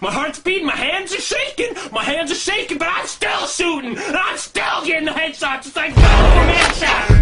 My heart's beating, my hands are shaking, my hands are shaking, but I'm still shooting, and I'm still getting the headshots. It's like, go for headshots! man shot.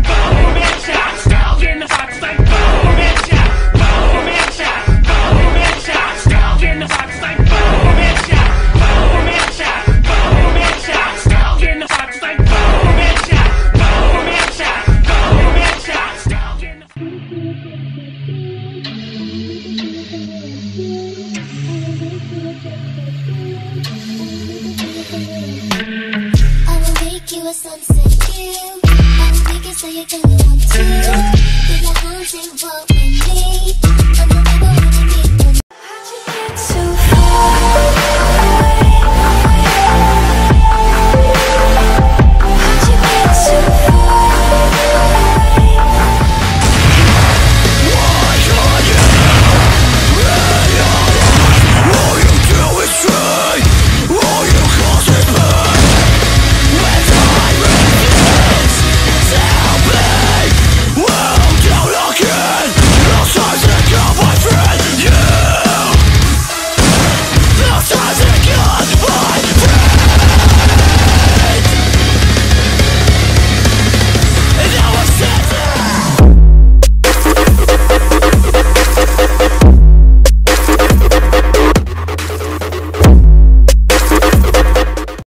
You a sunset view. I will make it so you can want to. A haunting what we need.